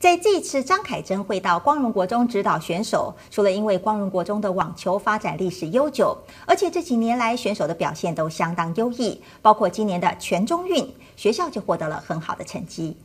在这一次，张凯珍会到光荣国中指导选手，除了因为光荣国中的网球发展历史悠久，而且这几年来选手的表现都相当优异，包括今年的全中运，学校就获得了很好的成绩。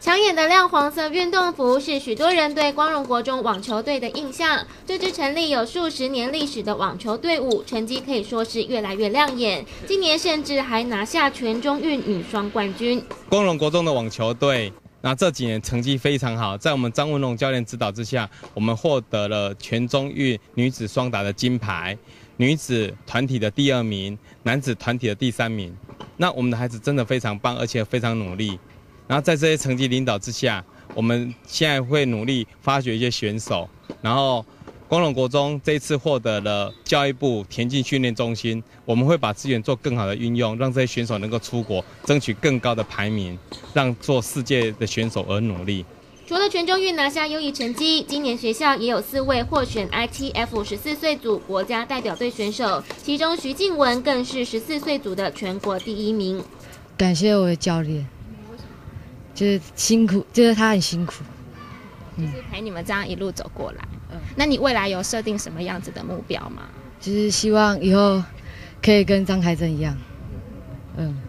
抢眼的亮黄色运动服是许多人对光荣国中网球队的印象。这支成立有数十年历史的网球队伍，成绩可以说是越来越亮眼。今年甚至还拿下全中运女双冠军。光荣国中的网球队。那这几年成绩非常好，在我们张文龙教练指导之下，我们获得了全中域女子双打的金牌，女子团体的第二名，男子团体的第三名。那我们的孩子真的非常棒，而且非常努力。然后在这些成绩领导之下，我们现在会努力发掘一些选手，然后。光荣国中这一次获得了教育部田径训练中心，我们会把资源做更好的运用，让这些选手能够出国，争取更高的排名，让做世界的选手而努力。除了全中运拿下优异成绩，今年学校也有四位获选 ITF 十四岁组国家代表队选手，其中徐静雯更是十四岁组的全国第一名。感谢我的教练，就是辛苦，就是他很辛苦，就是陪你们这样一路走过来。那你未来有设定什么样子的目标吗？就是希望以后可以跟张凯珍一样，嗯，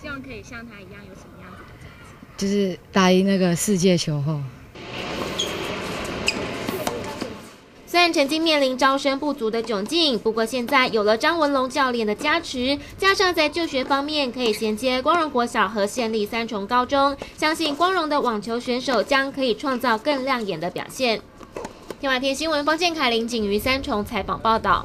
希望可以像他一样有什么样子的就是打赢那个世界球后。虽然曾经面临招生不足的窘境，不过现在有了张文龙教练的加持，加上在就学方面可以衔接光荣国小和县立三重高中，相信光荣的网球选手将可以创造更亮眼的表现。天马天新闻，方建凯、林景瑜三重采访报道。